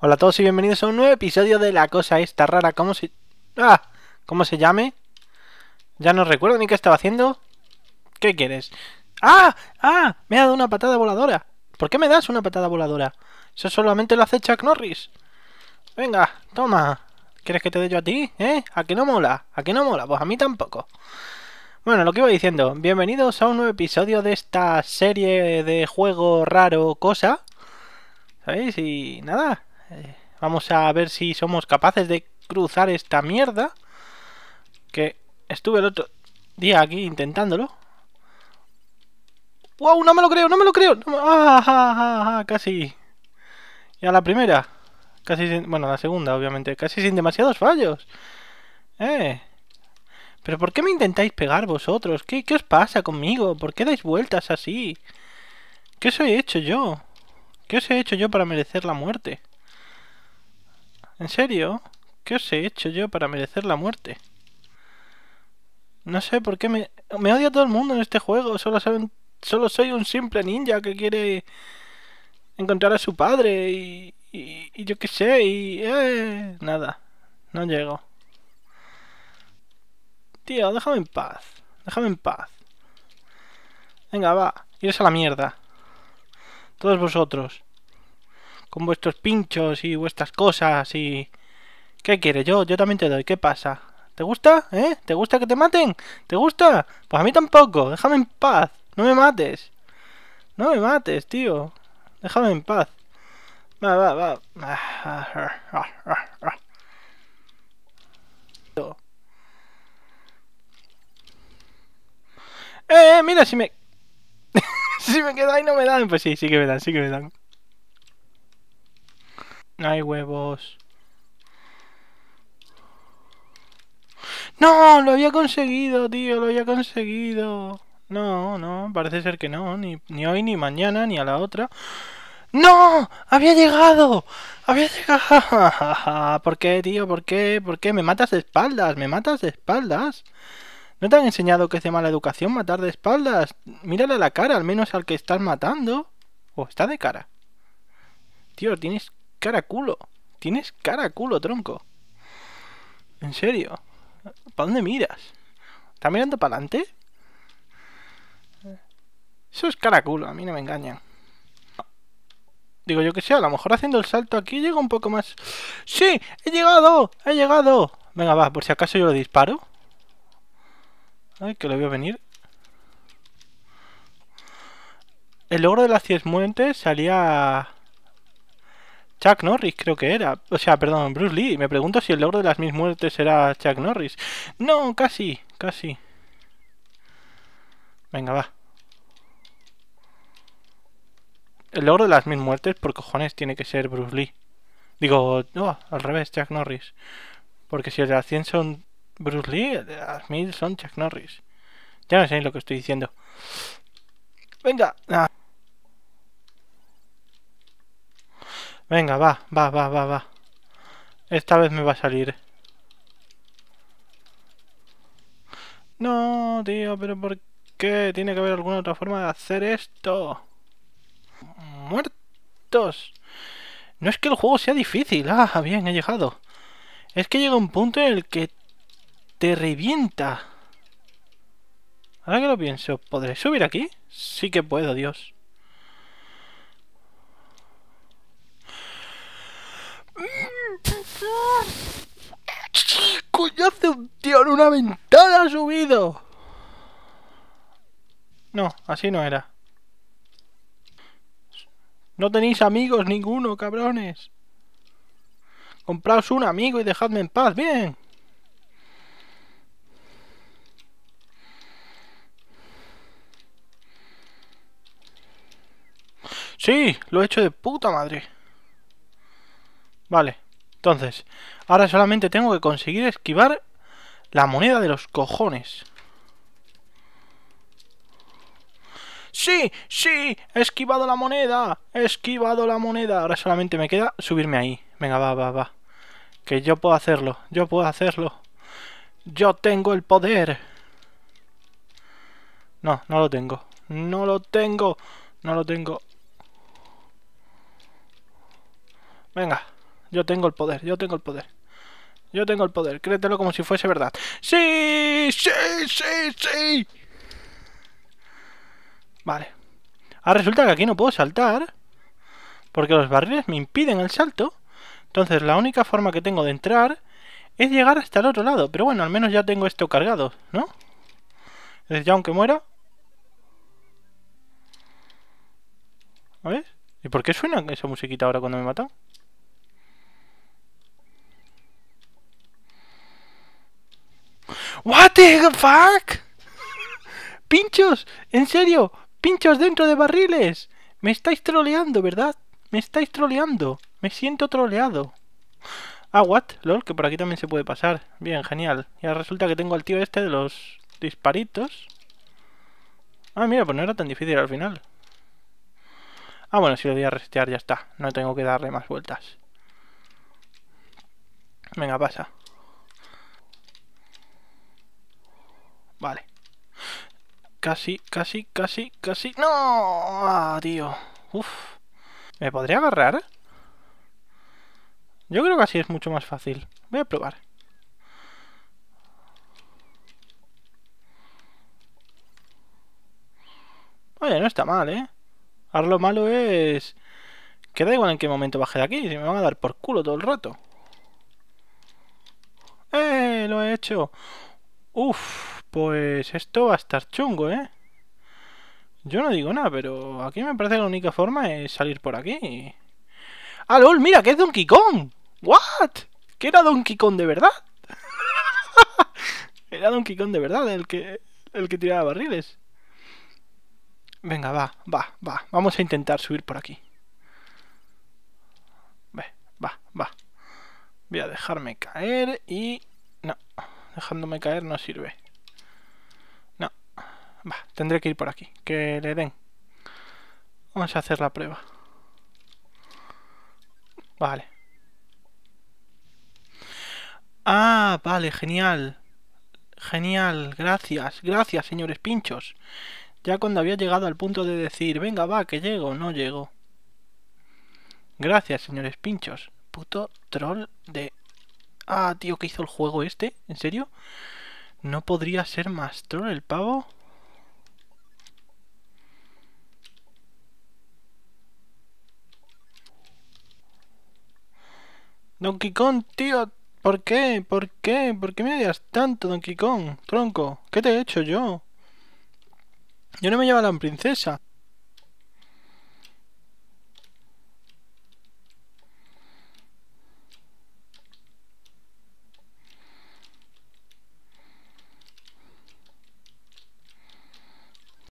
Hola a todos y bienvenidos a un nuevo episodio de La Cosa Esta Rara. ¿Cómo se... Ah, ¿cómo se llame? Ya no recuerdo ni qué estaba haciendo. ¿Qué quieres? ¡Ah! ¡Ah! Me ha dado una patada voladora. ¿Por qué me das una patada voladora? Eso solamente lo hace Chuck Norris. Venga, toma. ¿Quieres que te dé yo a ti? ¿Eh? ¿A que no mola? ¿A no mola? Pues a mí tampoco. Bueno, lo que iba diciendo. Bienvenidos a un nuevo episodio de esta serie de juego raro cosa. ¿Sabéis? Y nada. eh, vamos a ver si somos capaces de cruzar esta mierda. Que estuve el otro día aquí intentándolo. ¡Wow! No me lo creo, no me lo creo. No me- ¡Ah, ah, ah! Casi. Y a la primera. Casi sin... Bueno, la segunda, obviamente. Casi sin demasiados fallos. Eh. ¿Pero por qué me intentáis pegar vosotros? ¿Qué, qué os pasa conmigo? ¿Por qué dais vueltas así? ¿Qué os he hecho yo? ¿Qué os he hecho yo para merecer la muerte? ¿En serio? ¿Qué os he hecho yo para merecer la muerte? No sé por qué me... Me odia todo el mundo en este juego. Solo, saben... Solo soy un simple ninja que quiere encontrar a su padre y... Y, y yo qué sé, y... eh, nada. No llego. Tío, déjame en paz. Déjame en paz. Venga, va. Iros a la mierda. Todos vosotros. Con vuestros pinchos y vuestras cosas y... ¿Qué quieres? Yo, yo también te doy. ¿Qué pasa? ¿Te gusta? ¿Eh? ¿Te gusta que te maten? ¿Te gusta? Pues a mí tampoco. Déjame en paz. No me mates. No me mates, tío. Déjame en paz. Va, va, va. Eh, mira, si me... si me quedo ahí no me dan. Pues sí, sí que me dan, sí que me dan. Hay huevos. No, lo había conseguido, tío, lo había conseguido. No, no, parece ser que no, ni, ni hoy, ni mañana, ni a la otra. ¡No! ¡Había llegado! ¡Había llegado! ¿Por qué, tío? ¿Por qué? ¿Por qué? ¿Me matas de espaldas? ¿Me matas de espaldas? ¿No te han enseñado que es de mala educación matar de espaldas? Mírale a la cara, al menos al que estás matando. ¿O está de cara? Tío, tienes cara culo. Tienes cara culo, tronco. ¿En serio? ¿Para dónde miras? ¿Estás mirando para adelante? Eso es cara culo, a mí no me engañan. Digo yo que sé, a lo mejor haciendo el salto aquí llega un poco más... ¡Sí! ¡He llegado! ¡He llegado! Venga, va, por si acaso yo lo disparo. Ay, que lo veo venir. El logro de las 10 muertes salía... Chuck Norris, creo que era. O sea, perdón, Bruce Lee. Me pregunto si el logro de las mil muertes era Chuck Norris. No, casi, casi. Venga, va. El logro de las mil muertes, por cojones, tiene que ser Bruce Lee. Digo, no, al revés, Chuck Norris. Porque si el de las 100 son Bruce Lee, las 1000 son Chuck Norris. Ya no sé lo que estoy diciendo. Venga. ah. Venga, va, va, va, va, va. Esta vez me va a salir. No, tío, pero ¿por qué? Tiene que haber alguna otra forma de hacer esto. Muertos. No es que el juego sea difícil. Ah, bien, he llegado. Es que llega un punto en el que te revienta. Ahora que lo pienso, ¿podré subir aquí? Sí que puedo, Dios. ¡Coñazo! Un tío en una ventana ha subido. No, así no era. No tenéis amigos ninguno, cabrones. Compraos un amigo y dejadme en paz, bien. Sí, lo he hecho de puta madre. Vale, entonces, ahora solamente tengo que conseguir esquivar la moneda de los cojones. ¡Sí! ¡Sí! ¡He esquivado la moneda! ¡He esquivado la moneda! Ahora solamente me queda subirme ahí. Venga, va, va, va. Que yo puedo hacerlo. Yo puedo hacerlo. Yo tengo el poder. No, no lo tengo. No lo tengo. No lo tengo. Venga, yo tengo el poder, yo tengo el poder. Yo tengo el poder, créetelo como si fuese verdad. ¡Sí! ¡Sí! ¡Sí! ¡Sí! Vale. Ahora resulta que aquí no puedo saltar. Porque los barriles me impiden el salto. Entonces la única forma que tengo de entrar es llegar hasta el otro lado. Pero bueno, al menos ya tengo esto cargado, ¿no? Entonces ya aunque muera... ¿A ver? ¿Y por qué suena esa musiquita ahora cuando me matan? What the fuck? Pinchos, en serio, pinchos dentro de barriles. Me estáis troleando, ¿verdad? Me estáis troleando. Me siento troleado. Ah, what? Lol, que por aquí también se puede pasar. Bien, genial. Y ahora resulta que tengo al tío este de los disparitos. Ah, mira, pues no era tan difícil al final. Ah, bueno, si lo voy a resetear ya está. No tengo que darle más vueltas. Venga, pasa. Vale. Casi, casi, casi, casi... ¡No! ¡Ah, tío! Uf. ¿Me podría agarrar? Yo creo que así es mucho más fácil. Voy a probar. Oye, no está mal, ¿eh? Ahora lo malo es... Que da igual en qué momento baje de aquí. Si me van a dar por culo todo el rato. ¡Eh! Lo he hecho. Uf, pues esto va a estar chungo, ¿eh? Yo no digo nada, pero aquí me parece que la única forma es salir por aquí. ¡Ah, lol! ¡Mira, que es Donkey Kong! ¿What? ¿Que era Donkey Kong de verdad? era Donkey Kong de verdad el que, el que tiraba barriles. Venga, va, va, va. Vamos a intentar subir por aquí. Ve, va, va. Voy a dejarme caer y... No, dejándome caer no sirve. Tendré que ir por aquí. Que le den. Vamos a hacer la prueba. Vale. Ah, vale, genial. Genial, gracias, gracias, señores pinchos. Ya cuando había llegado al punto de decir, venga, va, que llego, no llego. Gracias, señores pinchos. Puto troll de... Ah, tío, ¿qué hizo el juego este? ¿En serio? ¿No podría ser más troll el pavo? Donkey Kong, tío, ¿por qué? ¿Por qué? ¿Por qué me odias tanto, Donkey Kong? Tronco, ¿qué te he hecho yo? Yo no me llevo a la princesa.